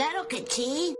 Claro que sí.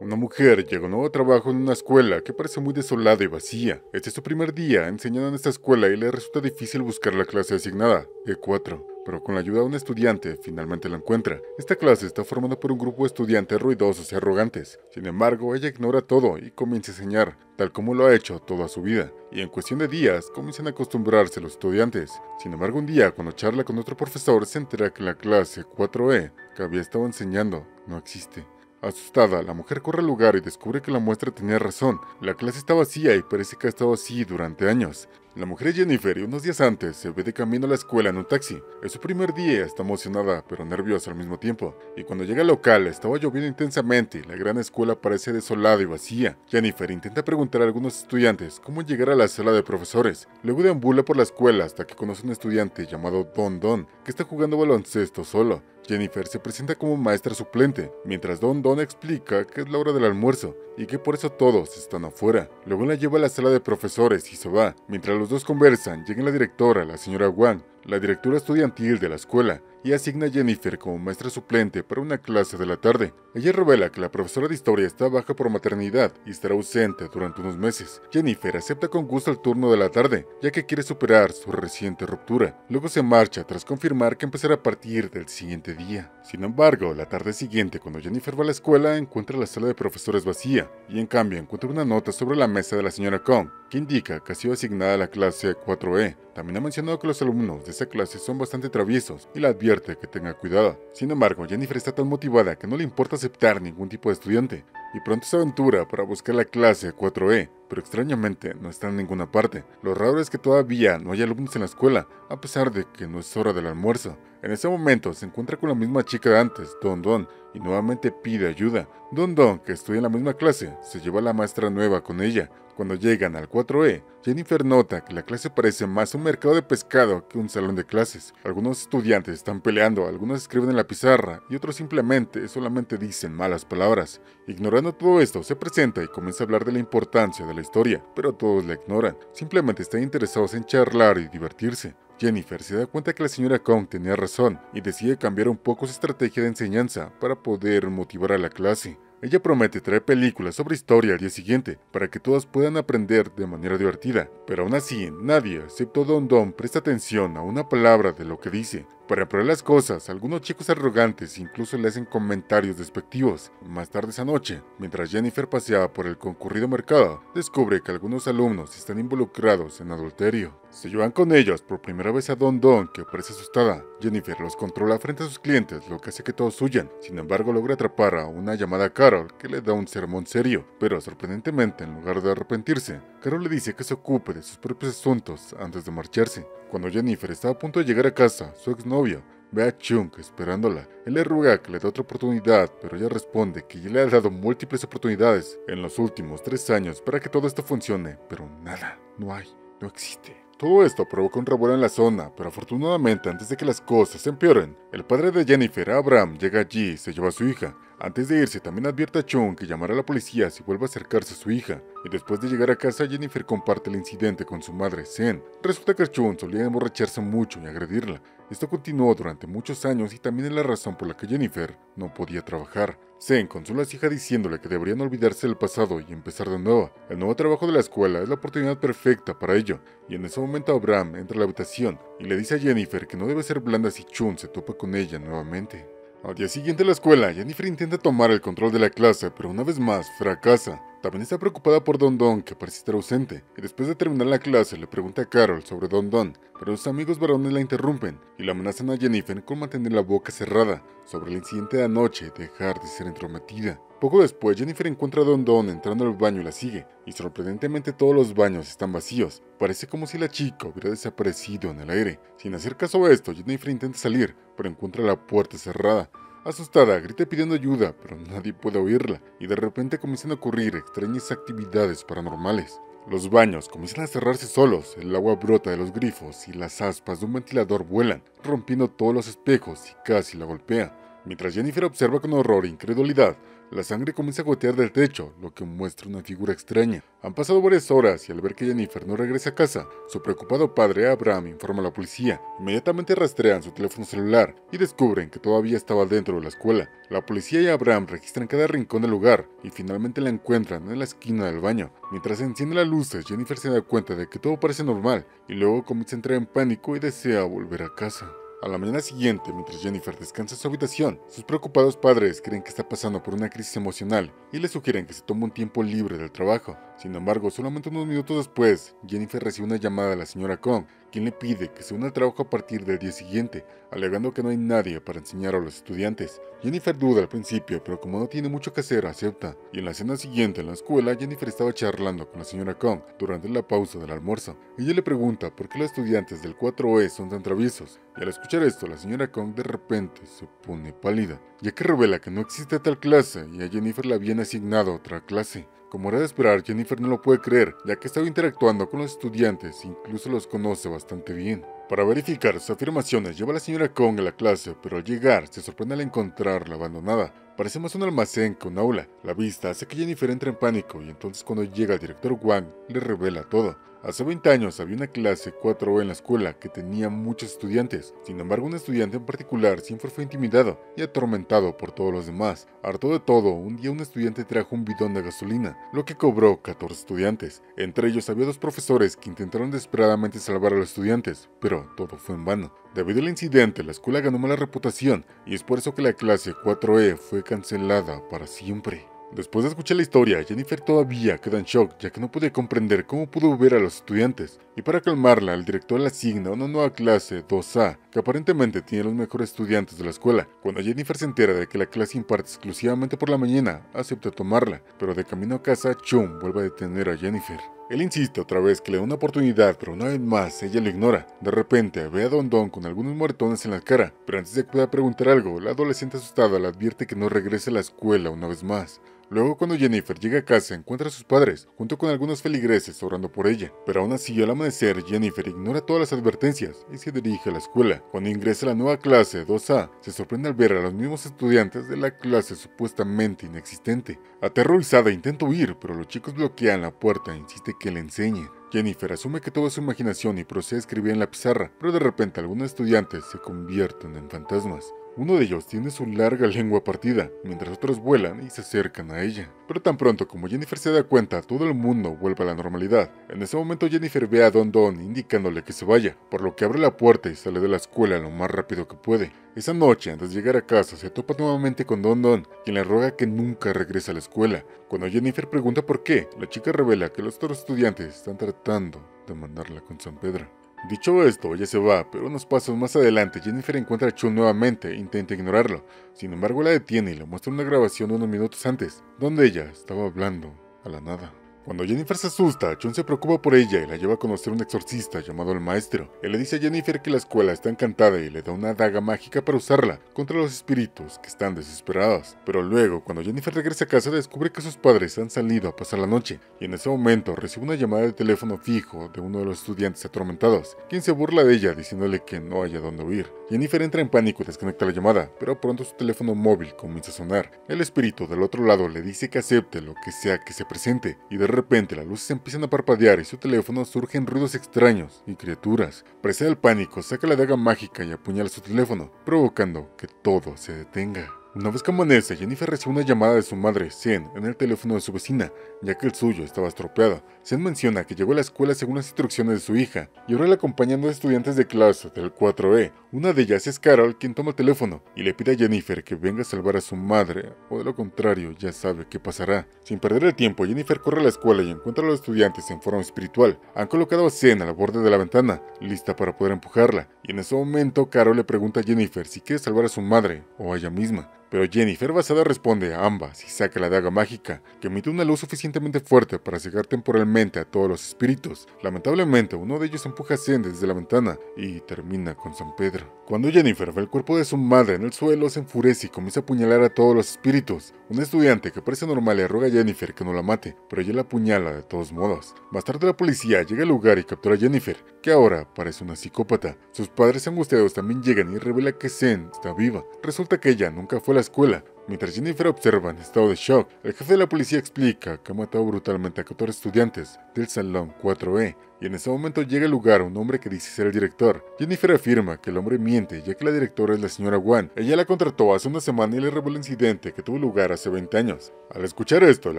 Una mujer llega a un nuevo trabajo en una escuela que parece muy desolada y vacía. Este es su primer día enseñando en esta escuela y le resulta difícil buscar la clase asignada, E4 pero con la ayuda de un estudiante finalmente la encuentra. Esta clase está formada por un grupo de estudiantes ruidosos y arrogantes. Sin embargo, ella ignora todo y comienza a enseñar, tal como lo ha hecho toda su vida. Y en cuestión de días, comienzan a acostumbrarse los estudiantes. Sin embargo, un día, cuando charla con otro profesor, se entera que la clase 4E que había estado enseñando no existe. Asustada, la mujer corre al lugar y descubre que la muestra tenía razón. La clase está vacía y parece que ha estado así durante años. La mujer Jennifer y unos días antes se ve de camino a la escuela en un taxi. Es su primer día, está emocionada pero nerviosa al mismo tiempo. Y cuando llega al local estaba lloviendo intensamente y la gran escuela parece desolada y vacía. Jennifer intenta preguntar a algunos estudiantes cómo llegar a la sala de profesores. Luego deambula por la escuela hasta que conoce a un estudiante llamado Don Don que está jugando baloncesto solo. Jennifer se presenta como maestra suplente, mientras Don Don explica que es la hora del almuerzo y que por eso todos están afuera. Luego la lleva a la sala de profesores y se va. Mientras los dos conversan, llega la directora, la señora Wang, la directora estudiantil de la escuela, y asigna a Jennifer como maestra suplente para una clase de la tarde. Ella revela que la profesora de historia está baja por maternidad y estará ausente durante unos meses. Jennifer acepta con gusto el turno de la tarde, ya que quiere superar su reciente ruptura. Luego se marcha tras confirmar que empezará a partir del siguiente día. Sin embargo, la tarde siguiente, cuando Jennifer va a la escuela, encuentra la sala de profesores vacía, y en cambio encuentra una nota sobre la mesa de la señora Kong, que indica que ha sido asignada a la clase 4E. También ha mencionado que los alumnos de esa clase son bastante traviesos y la advierte que tenga cuidado. Sin embargo, Jennifer está tan motivada que no le importa aceptar ningún tipo de estudiante y pronto se aventura para buscar la clase 4E, pero extrañamente no está en ninguna parte. Lo raro es que todavía no hay alumnos en la escuela, a pesar de que no es hora del almuerzo. En ese momento se encuentra con la misma chica de antes, Don Don, y nuevamente pide ayuda. Don Don, que estudia en la misma clase, se lleva a la maestra nueva con ella, cuando llegan al 4E, Jennifer nota que la clase parece más un mercado de pescado que un salón de clases. Algunos estudiantes están peleando, algunos escriben en la pizarra y otros simplemente solamente dicen malas palabras. Ignorando todo esto, se presenta y comienza a hablar de la importancia de la historia, pero todos la ignoran. Simplemente están interesados en charlar y divertirse. Jennifer se da cuenta que la señora Kong tenía razón y decide cambiar un poco su estrategia de enseñanza para poder motivar a la clase. Ella promete traer películas sobre historia al día siguiente para que todos puedan aprender de manera divertida, pero aún así nadie, excepto Don Don, presta atención a una palabra de lo que dice. Para probar las cosas, algunos chicos arrogantes incluso le hacen comentarios despectivos. Más tarde esa noche, mientras Jennifer paseaba por el concurrido mercado, descubre que algunos alumnos están involucrados en adulterio. Se llevan con ellos por primera vez a Don Don, que parece asustada. Jennifer los controla frente a sus clientes, lo que hace que todos huyan. Sin embargo, logra atrapar a una llamada Carol, que le da un sermón serio. Pero sorprendentemente, en lugar de arrepentirse, Carol le dice que se ocupe de sus propios asuntos antes de marcharse. Cuando Jennifer está a punto de llegar a casa, su exnovio ve a Chung esperándola. Él le ruega que le dé otra oportunidad, pero ella responde que ya le ha dado múltiples oportunidades en los últimos tres años para que todo esto funcione, pero nada, no hay, no existe. Todo esto provoca un revuelo en la zona, pero afortunadamente antes de que las cosas empeoren, el padre de Jennifer, Abraham, llega allí y se lleva a su hija. Antes de irse, también advierte a Chung que llamará a la policía si vuelve a acercarse a su hija, y después de llegar a casa, Jennifer comparte el incidente con su madre, Zen. Resulta que Chung solía emborracharse mucho y agredirla. Esto continuó durante muchos años y también es la razón por la que Jennifer no podía trabajar. Zen consuela a su hija diciéndole que deberían olvidarse del pasado y empezar de nuevo. El nuevo trabajo de la escuela es la oportunidad perfecta para ello, y en ese momento Abraham entra a la habitación y le dice a Jennifer que no debe ser blanda si Chung se topa con ella nuevamente. Al día siguiente en la escuela, Jennifer intenta tomar el control de la clase, pero una vez más fracasa. También está preocupada por Don Don, que parece estar ausente, y después de terminar la clase le pregunta a Carol sobre Don Don, pero sus amigos varones la interrumpen y la amenazan a Jennifer con mantener la boca cerrada sobre el incidente de anoche y dejar de ser entrometida. Poco después, Jennifer encuentra a Don Don entrando al baño y la sigue, y sorprendentemente todos los baños están vacíos. Parece como si la chica hubiera desaparecido en el aire. Sin hacer caso a esto, Jennifer intenta salir, pero encuentra la puerta cerrada. Asustada, grita pidiendo ayuda, pero nadie puede oírla, y de repente comienzan a ocurrir extrañas actividades paranormales. Los baños comienzan a cerrarse solos, el agua brota de los grifos y las aspas de un ventilador vuelan, rompiendo todos los espejos y casi la golpea. Mientras Jennifer observa con horror e incredulidad, la sangre comienza a gotear del techo, lo que muestra una figura extraña. Han pasado varias horas y al ver que Jennifer no regresa a casa, su preocupado padre Abraham informa a la policía. Inmediatamente rastrean su teléfono celular y descubren que todavía estaba dentro de la escuela. La policía y Abraham registran cada rincón del lugar y finalmente la encuentran en la esquina del baño. Mientras enciende las luces, Jennifer se da cuenta de que todo parece normal y luego comienza a entrar en pánico y desea volver a casa. A la mañana siguiente, mientras Jennifer descansa en su habitación, sus preocupados padres creen que está pasando por una crisis emocional y le sugieren que se tome un tiempo libre del trabajo. Sin embargo, solamente unos minutos después, Jennifer recibe una llamada de la señora Kong, quien le pide que se una al trabajo a partir del día siguiente, alegando que no hay nadie para enseñar a los estudiantes. Jennifer duda al principio, pero como no tiene mucho que hacer, acepta. Y en la cena siguiente en la escuela, Jennifer estaba charlando con la señora Kong durante la pausa del almuerzo. Ella le pregunta por qué los estudiantes del 4E son tan traviesos, y al escuchar esto, la señora Kong de repente se pone pálida, ya que revela que no existe tal clase y a Jennifer le habían asignado otra clase. Como era de esperar, Jennifer no lo puede creer, ya que estaba interactuando con los estudiantes e incluso los conoce bastante bien. Para verificar sus afirmaciones, lleva a la señora Kong a la clase, pero al llegar se sorprende al encontrarla abandonada. Parece más un almacén que un aula. La vista hace que Jennifer entre en pánico y entonces cuando llega el director Wang le revela todo. Hace 20 años había una clase 4 en la escuela que tenía muchos estudiantes. Sin embargo, un estudiante en particular siempre fue intimidado y atormentado por todos los demás. Harto de todo, un día un estudiante trajo un bidón de gasolina, lo que cobró 14 estudiantes. Entre ellos había dos profesores que intentaron desesperadamente salvar a los estudiantes, pero todo fue en vano. Debido al incidente, la escuela ganó mala reputación y es por eso que la clase 4E fue cancelada para siempre. Después de escuchar la historia, Jennifer todavía queda en shock ya que no puede comprender cómo pudo ver a los estudiantes, y para calmarla, el director le asigna una nueva clase 2A, que aparentemente tiene los mejores estudiantes de la escuela. Cuando Jennifer se entera de que la clase imparte exclusivamente por la mañana, acepta tomarla, pero de camino a casa, Chum vuelve a detener a Jennifer. Él insiste otra vez que le da una oportunidad, pero una vez más ella lo ignora. De repente ve a Don Don con algunos muertones en la cara, pero antes de que pueda preguntar algo, la adolescente asustada le advierte que no regrese a la escuela una vez más. Luego cuando Jennifer llega a casa encuentra a sus padres, junto con algunos feligreses orando por ella, pero aún así al amanecer Jennifer ignora todas las advertencias y se dirige a la escuela. Cuando ingresa a la nueva clase 2A, se sorprende al ver a los mismos estudiantes de la clase supuestamente inexistente. Aterrorizada intenta huir, pero los chicos bloquean la puerta e insiste que le enseñe. Jennifer asume que todo es su imaginación y procede a escribir en la pizarra, pero de repente algunos estudiantes se convierten en fantasmas. Uno de ellos tiene su larga lengua partida, mientras otros vuelan y se acercan a ella. Pero tan pronto como Jennifer se da cuenta, todo el mundo vuelve a la normalidad. En ese momento Jennifer ve a Don Don indicándole que se vaya, por lo que abre la puerta y sale de la escuela lo más rápido que puede. Esa noche, antes de llegar a casa, se topa nuevamente con Don Don, quien le ruega que nunca regrese a la escuela. Cuando Jennifer pregunta por qué, la chica revela que los otros estudiantes están tratando de mandarla con San Pedro. Dicho esto, ella se va, pero unos pasos más adelante Jennifer encuentra a Chun nuevamente e intenta ignorarlo. Sin embargo, la detiene y le muestra una grabación de unos minutos antes, donde ella estaba hablando a la nada. Cuando Jennifer se asusta, Chun se preocupa por ella y la lleva a conocer un exorcista llamado el Maestro. Él le dice a Jennifer que la escuela está encantada y le da una daga mágica para usarla contra los espíritus que están desesperados. Pero luego, cuando Jennifer regresa a casa, descubre que sus padres han salido a pasar la noche y en ese momento recibe una llamada de teléfono fijo de uno de los estudiantes atormentados, quien se burla de ella diciéndole que no haya dónde huir. Jennifer entra en pánico y desconecta la llamada, pero pronto su teléfono móvil comienza a sonar. El espíritu del otro lado le dice que acepte lo que sea que se presente y de repente las luces empiezan a parpadear y su teléfono surgen ruidos extraños y criaturas. Presa del pánico, saca la daga mágica y apuñala su teléfono, provocando que todo se detenga. Una vez que amanece, Jennifer recibe una llamada de su madre, Zen, en el teléfono de su vecina, ya que el suyo estaba estropeado. Zen menciona que llegó a la escuela según las instrucciones de su hija, y ahora le acompañan dos estudiantes de clase del 4E. Una de ellas es Carol, quien toma el teléfono, y le pide a Jennifer que venga a salvar a su madre, o de lo contrario, ya sabe qué pasará. Sin perder el tiempo, Jennifer corre a la escuela y encuentra a los estudiantes en forma espiritual. Han colocado a Zen a la borde de la ventana, lista para poder empujarla, y en ese momento Carol le pregunta a Jennifer si quiere salvar a su madre, o a ella misma. pero Jennifer basada responde a ambas y saca la daga mágica, que emite una luz suficientemente fuerte para cegar temporalmente a todos los espíritus. Lamentablemente, uno de ellos empuja a Zen desde la ventana y termina con San Pedro. Cuando Jennifer ve el cuerpo de su madre en el suelo, se enfurece y comienza a apuñalar a todos los espíritus. Un estudiante que parece normal le ruega a Jennifer que no la mate, pero ella la apuñala de todos modos. Más tarde la policía llega al lugar y captura a Jennifer, que ahora parece una psicópata. Padres angustiados también llegan y revela que Zen está viva. Resulta que ella nunca fue a la escuela, Mientras Jennifer observa en estado de shock, el jefe de la policía explica que ha matado brutalmente a 14 estudiantes del Salón 4E y en ese momento llega al lugar un hombre que dice ser el director. Jennifer afirma que el hombre miente ya que la directora es la señora Wan. Ella la contrató hace una semana y le reveló el incidente que tuvo lugar hace 20 años. Al escuchar esto, el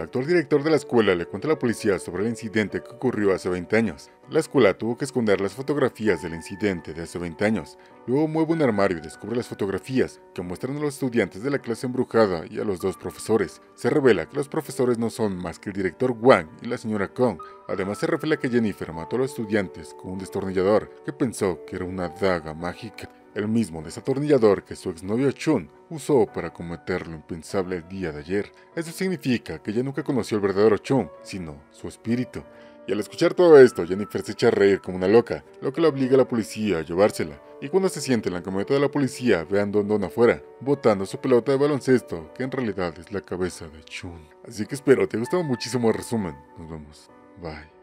actual director de la escuela le cuenta a la policía sobre el incidente que ocurrió hace 20 años. La escuela tuvo que esconder las fotografías del incidente de hace 20 años. Luego mueve un armario y descubre las fotografías que muestran a los estudiantes de la clase embrujada y a los dos profesores. Se revela que los profesores no son más que el director Wang y la señora Kong. Además se revela que Jennifer mató a los estudiantes con un destornillador que pensó que era una daga mágica. El mismo desatornillador que su exnovio Chun usó para cometer lo impensable el día de ayer. Eso significa que ella nunca conoció al verdadero Chun, sino su espíritu. Y al escuchar todo esto, Jennifer se echa a reír como una loca, lo que la obliga a la policía a llevársela. Y cuando se siente en la camioneta de la policía, ve a Don afuera, botando su pelota de baloncesto, que en realidad es la cabeza de Chun. Así que espero te ha gustado muchísimo el resumen. Nos vemos. Bye.